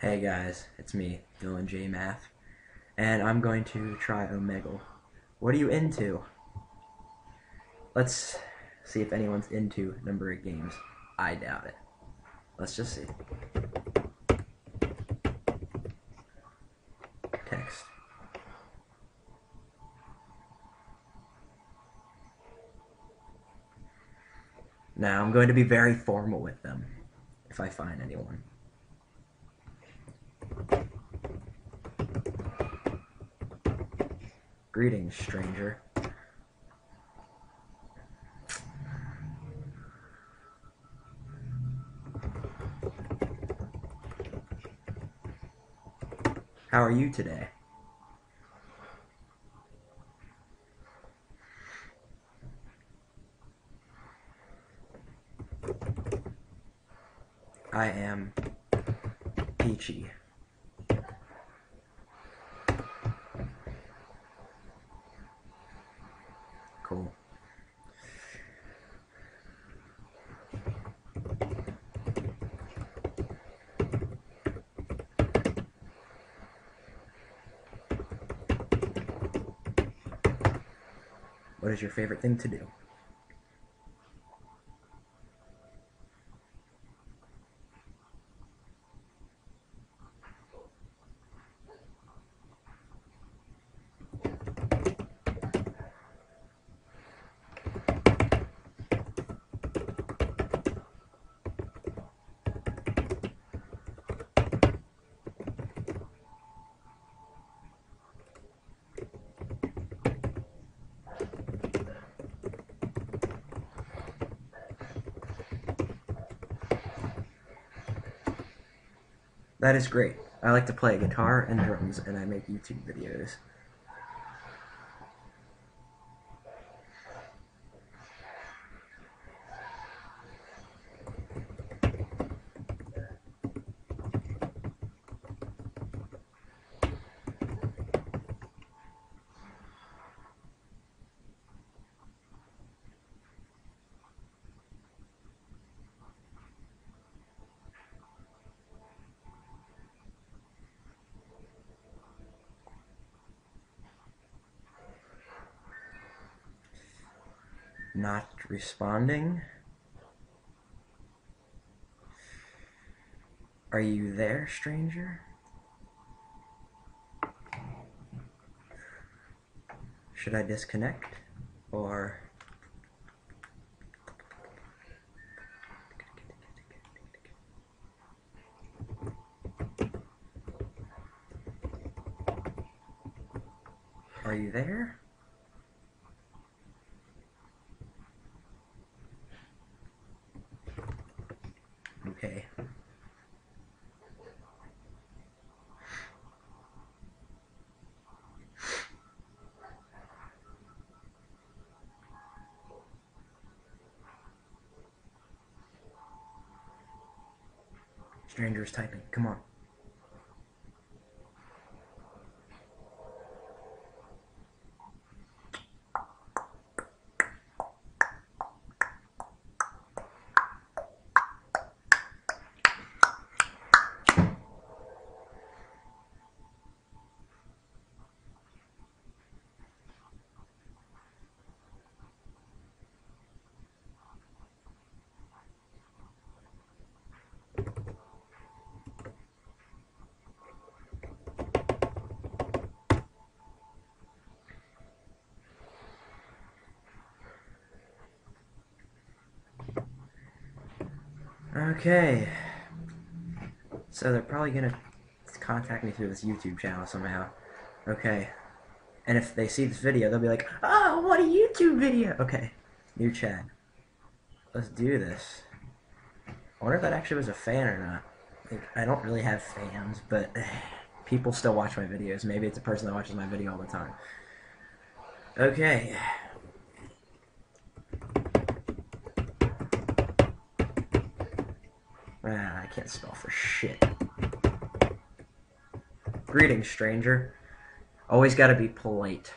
Hey guys, it's me, Dylan J Math, and I'm going to try Omegle. What are you into? Let's see if anyone's into number eight games. I doubt it. Let's just see. Text. Now I'm going to be very formal with them if I find anyone. Greetings, stranger. How are you today? I am peachy. What is your favorite thing to do? That is great. I like to play guitar and drums, and I make YouTube videos. Not responding. Are you there, stranger? Should I disconnect? Or. Are you there? Okay. Stranger's typing. Come on. Okay. So they're probably gonna contact me through this YouTube channel somehow. Okay. And if they see this video, they'll be like, "Oh, what a YouTube video!" Okay. New chat. Let's do this. I wonder if that actually was a fan or not. Like, I don't really have fans, but people still watch my videos. Maybe it's a person that watches my video all the time. Okay. Ah, I can't spell for shit. Greetings, stranger. Always gotta be polite.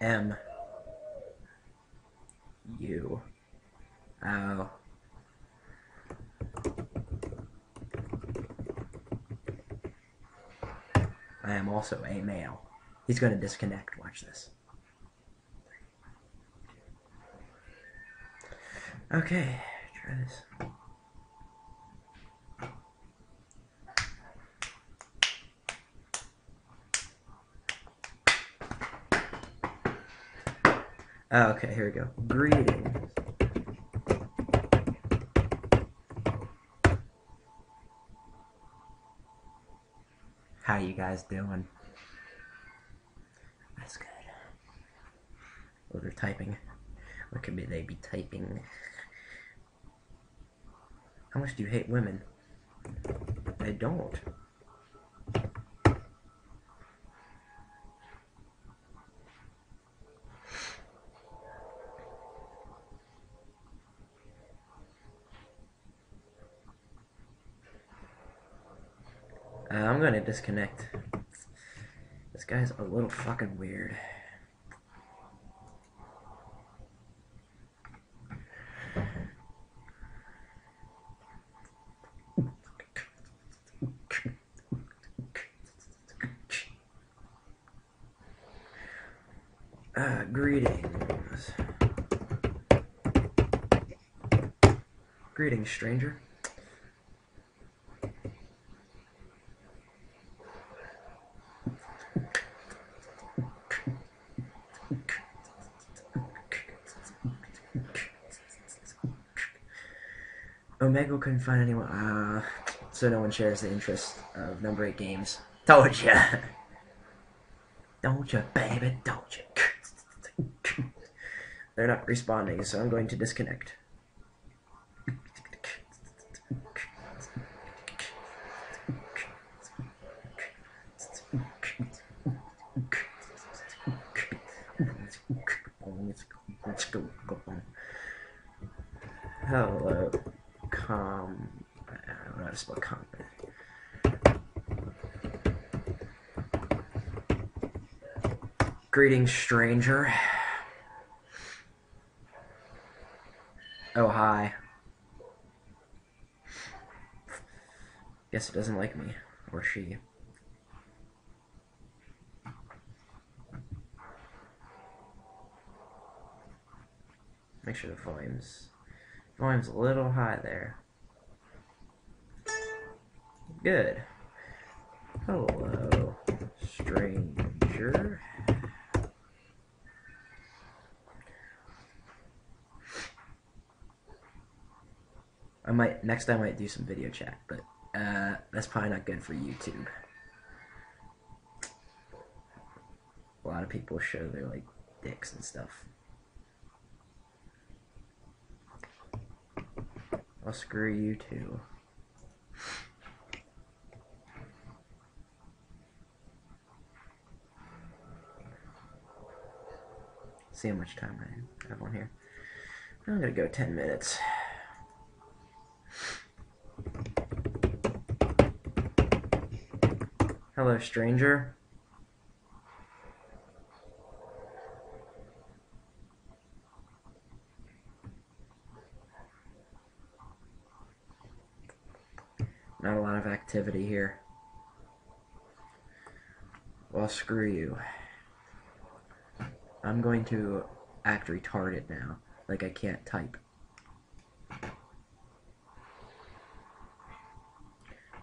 M you. Oh. I am also a male. He's going to disconnect. Watch this. Okay, try this. Oh, okay, here we go. Greetings. How you guys doing? That's good. Oh, they're typing. What could be they be typing? How much do you hate women? I don't. Uh, I'm gonna disconnect. This guy's a little fucking weird. Uh, greetings. Greetings, stranger. Omegle couldn't find anyone. Ah, so no one shares the interest of number eight games. Told ya. Don't you, baby? Don't you? They're not responding, so I'm going to disconnect. Hello, com. I don't know how to spell com. Greetings, stranger. Oh, hi. Guess it doesn't like me. Or she. Make sure the volume's volume's a little high there. Good. Hello, stranger. I might next I might do some video chat, but uh, that's probably not good for YouTube. A lot of people show their like dicks and stuff. I'll screw you too. See how much time I have on here. I'm gonna go 10 minutes. Hello, stranger. Not a lot of activity here. Well, screw you. I'm going to act retarded now, like I can't type.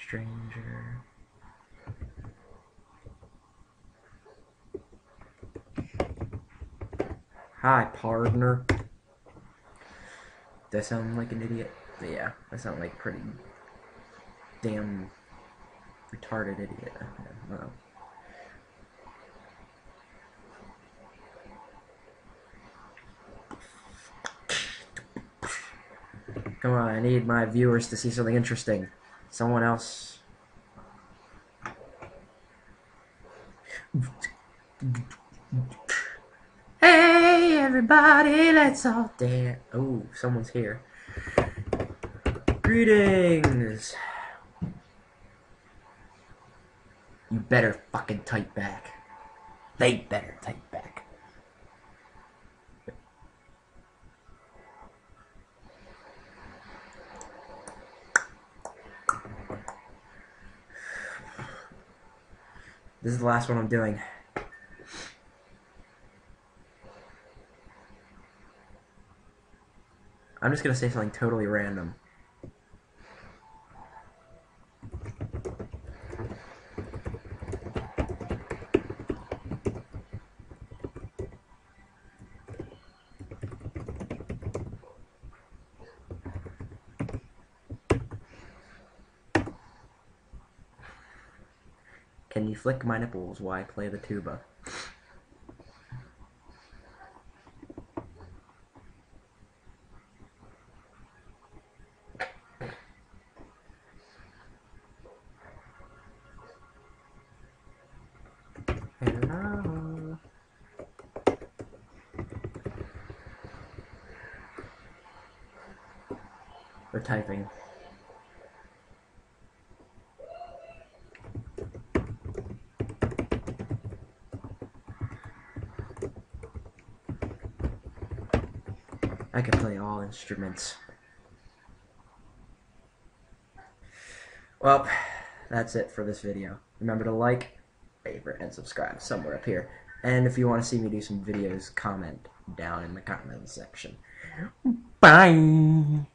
Stranger. Hi, partner. Do I sound like an idiot? Yeah, I sound like pretty damn retarded idiot. Come on, I need my viewers to see something interesting. Someone else. Hey, everybody, let's all dance. Oh, someone's here. Greetings. You better fucking type back. They better type back. This is the last one I'm doing. I'm just gonna say something totally random. Can you flick my nipples while I play the tuba? We're typing. I can play all instruments. Well, that's it for this video. Remember to like, favorite, and subscribe somewhere up here. And if you want to see me do some videos, comment down in the comment section. Bye!